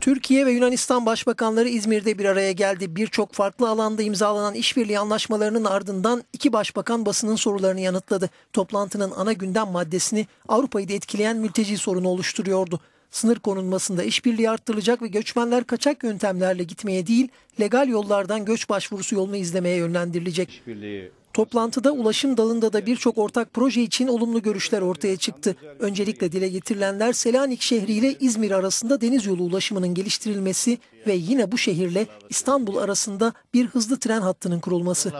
Türkiye ve Yunanistan başbakanları İzmir'de bir araya geldi. Birçok farklı alanda imzalanan işbirliği anlaşmalarının ardından iki başbakan basının sorularını yanıtladı. Toplantının ana gündem maddesini Avrupa'yı da etkileyen mülteci sorunu oluşturuyordu. Sınır konulmasında işbirliği arttırılacak ve göçmenler kaçak yöntemlerle gitmeye değil, legal yollardan göç başvurusu yolunu izlemeye yönlendirilecek. Toplantıda ulaşım dalında da birçok ortak proje için olumlu görüşler ortaya çıktı. Öncelikle dile getirilenler Selanik şehri ile İzmir arasında deniz yolu ulaşımının geliştirilmesi ve yine bu şehirle İstanbul arasında bir hızlı tren hattının kurulması.